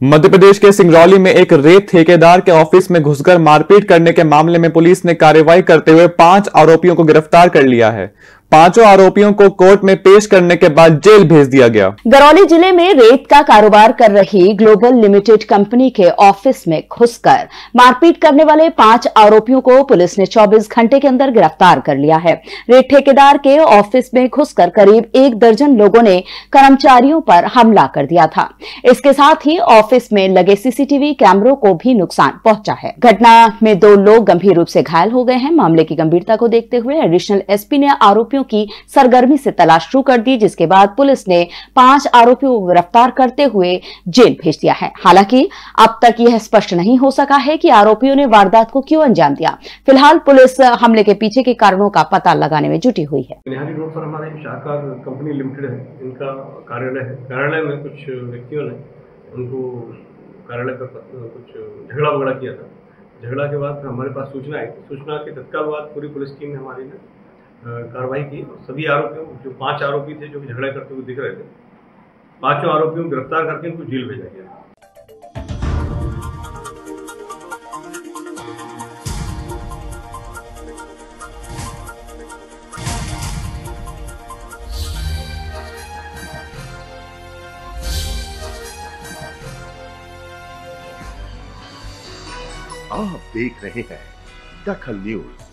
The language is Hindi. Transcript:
मध्य प्रदेश के सिंगरौली में एक रेत ठेकेदार के ऑफ़िस में घुसकर मारपीट करने के मामले में पुलिस ने कार्रवाई करते हुए पाँच आरोपियों को गिरफ़्तार कर लिया है। पाँचों आरोपियों को कोर्ट में पेश करने के बाद जेल भेज दिया गया। गरौली ज़िले में रेत का कारोबार कर रही ग्लोबल लिमिटेड कंपनी के ऑफ़िस में घुसकर मारपीट करने वाले पाँच आरोपियों को पुलिस ने 24 घंटे के अंदर गिरफ़्तार कर लिया है। रेत ठेकेदार के ऑफ़िस में घुसकर करीब एक दर्जन लोगों ने कर्मचारियों पर हमला कर दिया था। इसके साथ ही ऑफ़िस में लगे सीसीटीवी कैमरों को भी नुकसान पहुँचा है। घटना में दो लोग गंभीर रूप से घायल हो गए हैं। मामले की गंभीरता को देखते हुए एडिशनल एसपी ने आरोपियों आरोपियों की सरगर्मी से तलाश शुरू कर दी, जिसके बाद पुलिस ने पाँच आरोपियों को गिरफ़्तार करते हुए जेल भेज दिया है। हालाँकि, अब तक यह स्पष्ट नहीं हो सका है कि आरोपियों ने वारदात को क्यों अंजाम दिया। फ़िलहाल पुलिस हमले के पीछे के कारणों का पता लगाने में जुटी हुई है। लिमिटेड है। कार्यालय कुछ कार्यालय पर कुछ झगड़ा वगड़ा किया था। झगड़ा के बाद हमारे पास सूचना आई। सूचना के तत्काल बाद पूरी पुलिस टीम ने हमारी ने कार्रवाई की और सभी आरोपियों, जो पाँच आरोपी थे जो झगड़ा करते हुए दिख रहे थे, पाँचों आरोपियों को गिरफ़्तार करके उनको जेल भेजा गया। आप देख रहे हैं दखल न्यूज़।